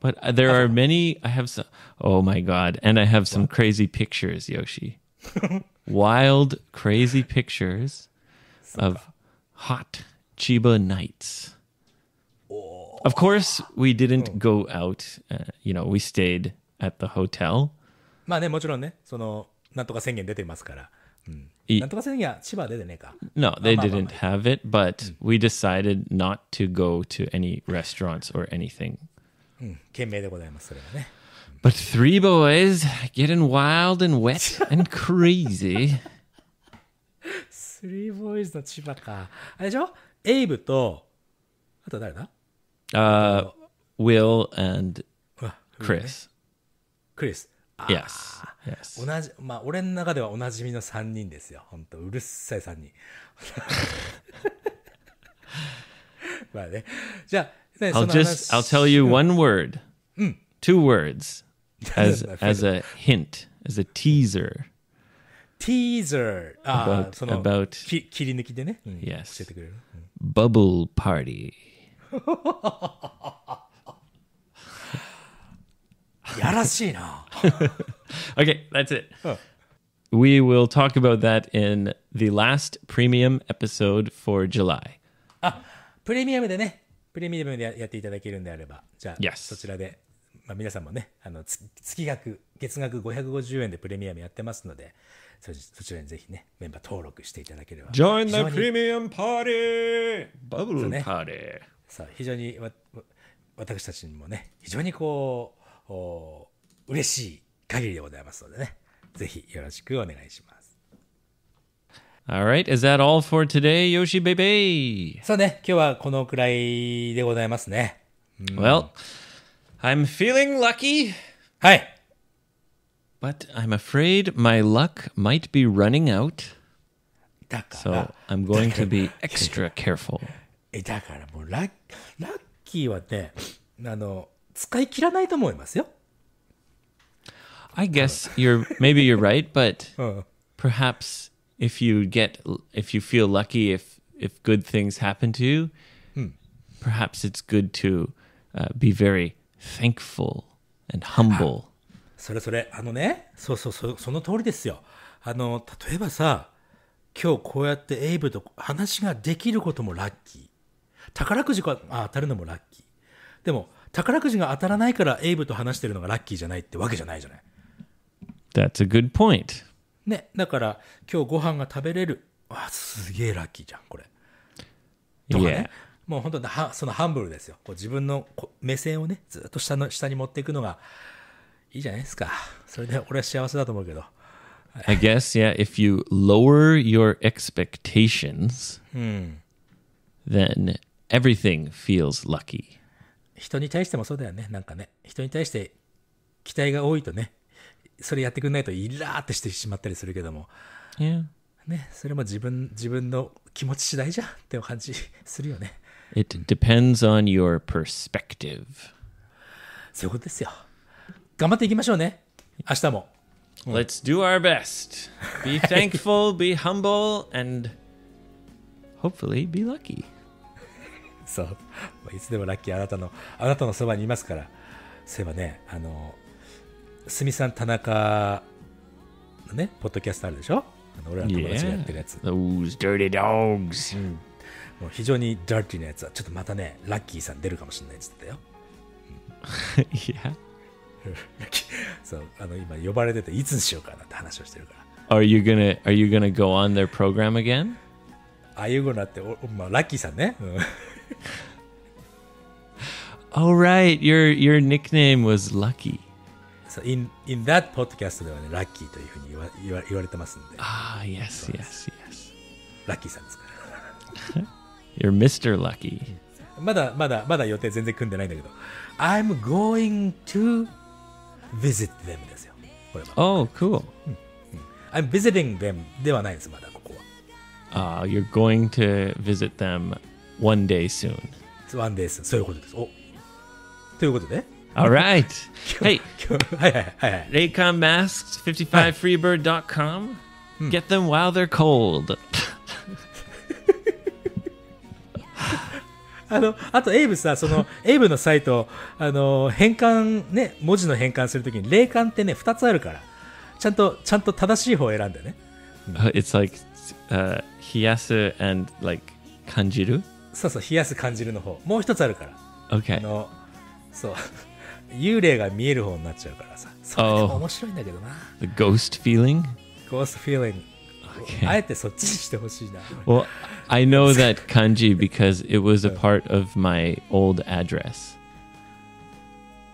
[SPEAKER 2] but uh, there are many. I have some. Oh my god! And I have some crazy pictures, Yoshi. [laughs] Wild, crazy pictures of hot Chiba nights. Of course, we didn't go out. Uh, you know, we stayed at the hotel.
[SPEAKER 1] まあね、もちろんね、その、なんとか宣言出てますから。うん。
[SPEAKER 2] い
[SPEAKER 1] なんとか宣言は千葉出てねえか。
[SPEAKER 2] No, they
[SPEAKER 1] ma- ma-
[SPEAKER 2] didn't have it, but we decided not to go to any restaurants or anything.
[SPEAKER 1] 懸命でございます、それはね。
[SPEAKER 2] But three boys getting wild and wet and crazy.
[SPEAKER 1] スリーボーイズの千葉か。あれでしょ？エイブと、あと誰だ
[SPEAKER 2] ？Uh, Will and Chris.
[SPEAKER 1] クリス。あ
[SPEAKER 2] Yes. Yes.
[SPEAKER 1] 同じ、まあ、俺の中ではおなじみの3人ですよ。本当うるさい3人。[laughs] まあね。じゃあ、ね
[SPEAKER 2] I'll
[SPEAKER 1] その
[SPEAKER 2] just
[SPEAKER 1] 話
[SPEAKER 2] I'll tell you one word. Two words [laughs] as
[SPEAKER 1] I'm
[SPEAKER 2] as a hint, as a teaser.
[SPEAKER 1] ティーザー。ああ、
[SPEAKER 2] About-
[SPEAKER 1] その、
[SPEAKER 2] about-
[SPEAKER 1] き切り抜きでね。うん
[SPEAKER 2] Yes.
[SPEAKER 1] 教えてくれる。
[SPEAKER 2] Bubble party. [laughs]
[SPEAKER 1] やらしいな。 [laughs]
[SPEAKER 2] Okay, that's it.
[SPEAKER 1] Oh.
[SPEAKER 2] We will talk about that in the last premium episode for July.
[SPEAKER 1] あ、プレミアムでね、 プレミアムでややっていただけるんであれば、じゃあ、
[SPEAKER 2] Yes.
[SPEAKER 1] そちらで、まあ、皆さんもね、あの、つ月額、月額550円でプレミアムやってますので、そそちらにぜひね、メンバー登録していただければ。
[SPEAKER 2] Join
[SPEAKER 1] 非常に
[SPEAKER 2] premium party. Bubble
[SPEAKER 1] ne?
[SPEAKER 2] party.
[SPEAKER 1] さあ非常にわわ私たちにもね、非常にこう、お嬉しい限りでございますのでね、ぜひよろしくお願いします。
[SPEAKER 2] All right, is that all for today, Yoshi baby?
[SPEAKER 1] そうね、今日はこのくらいでございますね。
[SPEAKER 2] Well, I'm feeling lucky,
[SPEAKER 1] はい。
[SPEAKER 2] but I'm afraid my luck might be running out.
[SPEAKER 1] だか
[SPEAKER 2] So
[SPEAKER 1] ら、
[SPEAKER 2] I'm going to be extra careful.
[SPEAKER 1] え、だからもうラッ、ラッキーはね、あの、使い切らないと思いますよ。
[SPEAKER 2] I guess you're maybe you're right, but [laughs]
[SPEAKER 1] うん。
[SPEAKER 2] perhaps if you get if you feel lucky if if good things happen to you, perhaps it's good to uh, be very thankful and humble.
[SPEAKER 1] それそれ、あのね、そうそうそう、その通りですよ。あの、例えばさ、今日こうやってエイブと話ができることもラッキー。宝くじがあ当たるのもラッキー。でも、宝くじが当たらないからエイブと話してるのがラッキーじゃないってわけじゃないじゃない。
[SPEAKER 2] That's a good point.
[SPEAKER 1] ね、だから今日ご飯が食べれる。あ、すげえラッキーじゃん、これ。とか.ね。もう本当にはそのハンブルですよ。こう自分のこ目線をね、ずっと下の下に持っていくのがいいじゃないですか。それで俺は幸せだと思うけど。
[SPEAKER 2] I guess yeah, if you lower your expectations, then everything feels lucky.
[SPEAKER 1] 人に対してもそうだよね。なんかね、人に対して期待が多いとね、それやってくんないとイラーってしてしまったりするけども、
[SPEAKER 2] Yeah.
[SPEAKER 1] ね、それも自分、自分の気持ち次第じゃんって感じするよね。
[SPEAKER 2] It depends on your perspective.
[SPEAKER 1] そういうことですよ。頑張っていきましょうね。明日も。
[SPEAKER 2] Let's do our best. Be [laughs] thankful, be humble, and hopefully be lucky.
[SPEAKER 1] そう。まあいつでもラッキーあなたの、あなたのそばにいますから。そういえばね、あの、すみさん田中のね、ポッドキャストあるでしょ？あの俺らの友達がやってるやつ。
[SPEAKER 2] Those dirty dogs.
[SPEAKER 1] もう非常にダーティーなやつは、ちょっとまたね、ラッキーさん出るかもしれないっつってたよ。[laughs] キーそう、あの、今呼ばれてて、いつにしようかなって話をしてるから。
[SPEAKER 2] Are you gonna Are you gonna go on their program again?
[SPEAKER 1] ああいうごなって、おまあ、ラッキーさんね。うん、[laughs]
[SPEAKER 2] Oh right, your your nickname was Lucky.
[SPEAKER 1] In, in that podcast ではね、ラッキーというふうに言わ言わ言われてますんで、
[SPEAKER 2] Ah, yes, yes, yes.
[SPEAKER 1] ラッキーさんですから。
[SPEAKER 2] You're Mr. Lucky.
[SPEAKER 1] まだまだまだ予定全然組んでないんだけど、I'm going to visit them ですよ。これは。
[SPEAKER 2] Oh, cool.
[SPEAKER 1] I'm visiting them ではないです、まだここは。
[SPEAKER 2] Uh, you're going to visit them one day soon.
[SPEAKER 1] ワンデース、そういうことです。おということで、
[SPEAKER 2] All right. [laughs] hey,
[SPEAKER 1] 今日はいはいはいはい。
[SPEAKER 2] rayconmasks55freebird.com. Get them while they're cold. [laughs]
[SPEAKER 1] あの、あとエイブさ、その、エイブのサイト、あの、変換、ね、文字の変換するときに、霊感ってね、2つあるから、ちゃんと、ちゃんと正しい方を選んでね。
[SPEAKER 2] Uh, it's like uh, hiyasu and like kanjiru?
[SPEAKER 1] そうそう、冷やす感じるの方。もう一つあるから。あ
[SPEAKER 2] Okay.
[SPEAKER 1] の、そう、幽霊が見える方になっちゃうからさ。それでも
[SPEAKER 2] Oh.
[SPEAKER 1] 面白いんだけどな。
[SPEAKER 2] The ghost feeling.
[SPEAKER 1] Ghost feeling。
[SPEAKER 2] Okay.
[SPEAKER 1] あえてそっちにしてほしいな。
[SPEAKER 2] Well, I know that kanji because it was a part of my old address.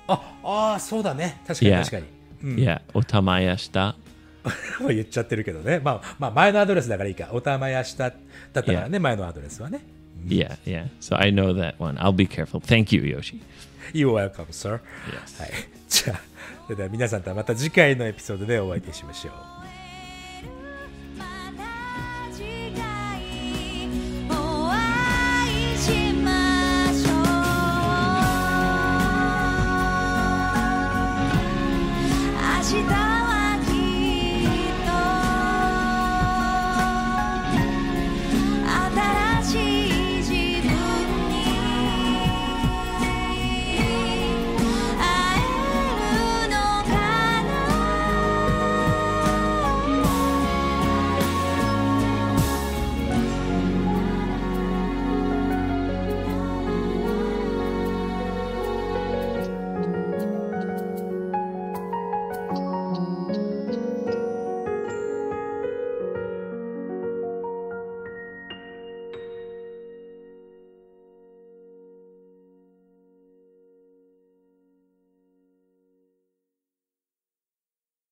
[SPEAKER 1] あ、ああ、そうだね。確かに
[SPEAKER 2] Yeah.
[SPEAKER 1] 確かに。
[SPEAKER 2] Yeah, otamaya shita.
[SPEAKER 1] もう言っちゃってるけどね。まあ、まあ、前のアドレスだからいいか。おたまやしただったからね、前のアドレスはね。
[SPEAKER 2] Yeah, yeah. So I know that one. I'll be careful. Thank you, Yoshi.
[SPEAKER 1] You're welcome, sir.
[SPEAKER 2] Yes.
[SPEAKER 1] はい。じゃあ、それでは皆さんとはまた次回のエピソードでお会いいたしましょう。